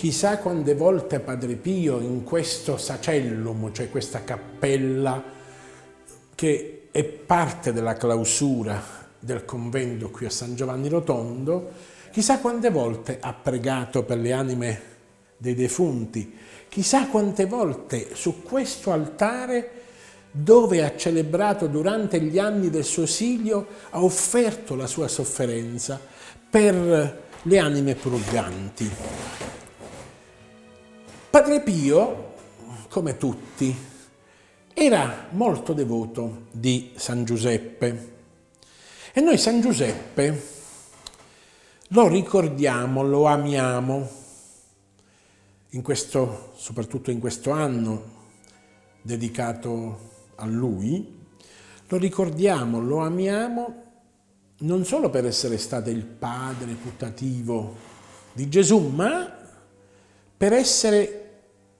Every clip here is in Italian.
Chissà quante volte Padre Pio in questo sacellum, cioè questa cappella che è parte della clausura del convento qui a San Giovanni Rotondo, chissà quante volte ha pregato per le anime dei defunti, chissà quante volte su questo altare dove ha celebrato durante gli anni del suo esilio, ha offerto la sua sofferenza per le anime purganti. Padre Pio, come tutti, era molto devoto di San Giuseppe. E noi San Giuseppe lo ricordiamo, lo amiamo, in questo, soprattutto in questo anno dedicato a lui, lo ricordiamo, lo amiamo non solo per essere stato il padre putativo di Gesù, ma per essere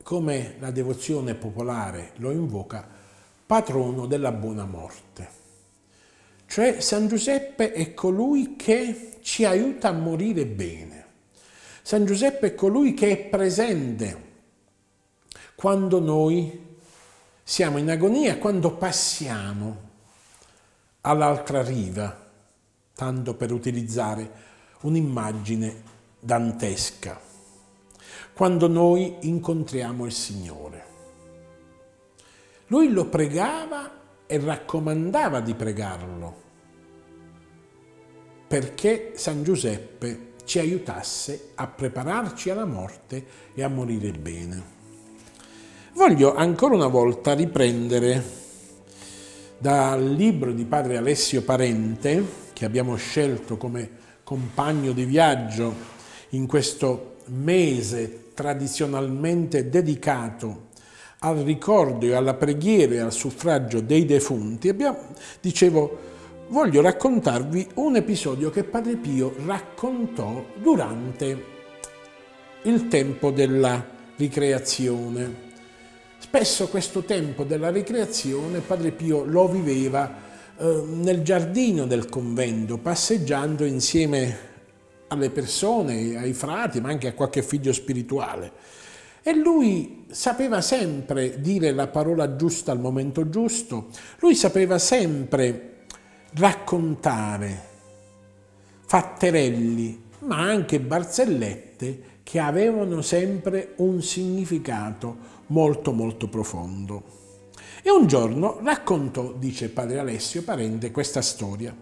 come la devozione popolare lo invoca, patrono della buona morte. Cioè San Giuseppe è colui che ci aiuta a morire bene. San Giuseppe è colui che è presente quando noi siamo in agonia, quando passiamo all'altra riva, tanto per utilizzare un'immagine dantesca quando noi incontriamo il Signore. Lui lo pregava e raccomandava di pregarlo perché San Giuseppe ci aiutasse a prepararci alla morte e a morire bene. Voglio ancora una volta riprendere dal libro di padre Alessio Parente, che abbiamo scelto come compagno di viaggio in questo mese tradizionalmente dedicato al ricordo e alla preghiera e al suffragio dei defunti, abbiamo, dicevo, voglio raccontarvi un episodio che Padre Pio raccontò durante il tempo della ricreazione. Spesso questo tempo della ricreazione Padre Pio lo viveva eh, nel giardino del convento, passeggiando insieme alle persone, ai frati, ma anche a qualche figlio spirituale. E lui sapeva sempre dire la parola giusta al momento giusto, lui sapeva sempre raccontare fatterelli, ma anche barzellette che avevano sempre un significato molto molto profondo. E un giorno raccontò, dice padre Alessio Parente, questa storia.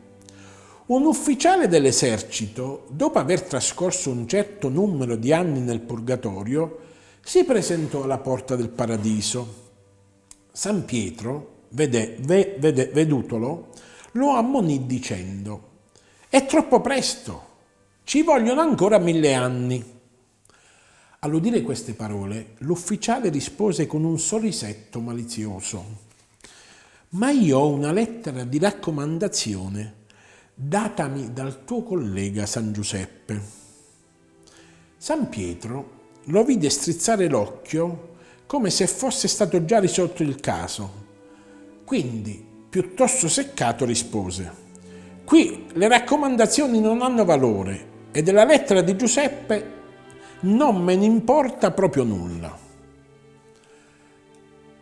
Un ufficiale dell'esercito, dopo aver trascorso un certo numero di anni nel purgatorio, si presentò alla porta del paradiso. San Pietro, vede, vede, vedutolo, lo ammonì dicendo, è troppo presto, ci vogliono ancora mille anni. All'udire queste parole, l'ufficiale rispose con un sorrisetto malizioso, ma io ho una lettera di raccomandazione datami dal tuo collega San Giuseppe. San Pietro lo vide strizzare l'occhio come se fosse stato già risolto il caso. Quindi, piuttosto seccato, rispose, qui le raccomandazioni non hanno valore e della lettera di Giuseppe non me ne importa proprio nulla.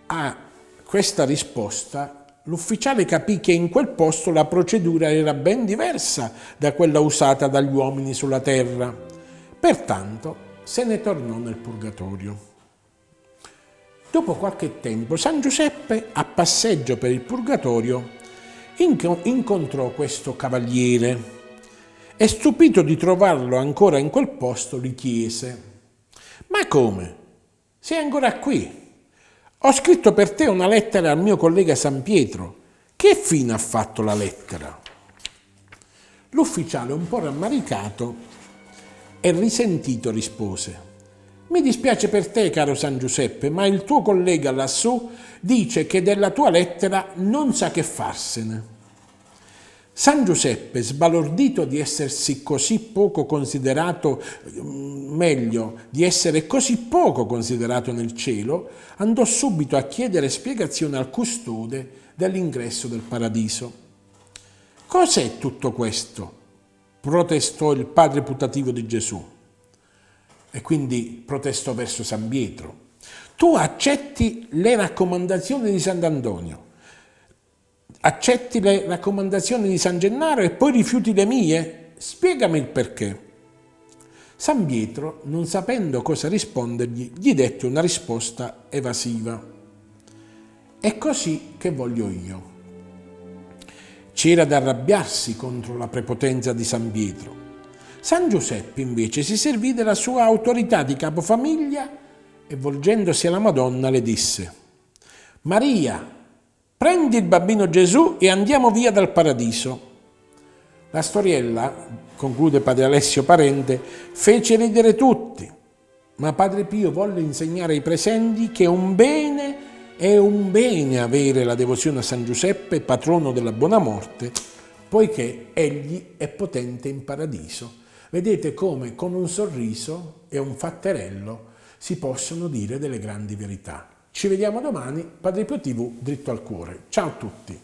A questa risposta l'ufficiale capì che in quel posto la procedura era ben diversa da quella usata dagli uomini sulla terra. Pertanto se ne tornò nel purgatorio. Dopo qualche tempo San Giuseppe, a passeggio per il purgatorio, incontrò questo cavaliere e stupito di trovarlo ancora in quel posto gli chiese, ma come? Sei ancora qui? Ho scritto per te una lettera al mio collega San Pietro. Che fine ha fatto la lettera? L'ufficiale, un po' rammaricato e risentito, rispose. Mi dispiace per te, caro San Giuseppe, ma il tuo collega lassù dice che della tua lettera non sa che farsene. San Giuseppe, sbalordito di essersi così poco considerato, mm, meglio, di essere così poco considerato nel cielo, andò subito a chiedere spiegazione al custode dell'ingresso del paradiso. Cos'è tutto questo? protestò il padre putativo di Gesù. e quindi protestò verso San Pietro. Tu accetti le raccomandazioni di Sant'Antonio, accetti le raccomandazioni di San Gennaro e poi rifiuti le mie? Spiegami il perché. San Pietro, non sapendo cosa rispondergli, gli dette una risposta evasiva. È così che voglio io. C'era da arrabbiarsi contro la prepotenza di San Pietro. San Giuseppe invece si servì della sua autorità di capofamiglia e volgendosi alla Madonna le disse Maria, prendi il bambino Gesù e andiamo via dal paradiso. La storiella, conclude padre Alessio Parente, fece ridere tutti, ma padre Pio volle insegnare ai presenti che un bene è un bene avere la devozione a San Giuseppe, patrono della buona morte, poiché egli è potente in paradiso. Vedete come con un sorriso e un fatterello si possono dire delle grandi verità. Ci vediamo domani, Padre Pio TV, dritto al cuore. Ciao a tutti.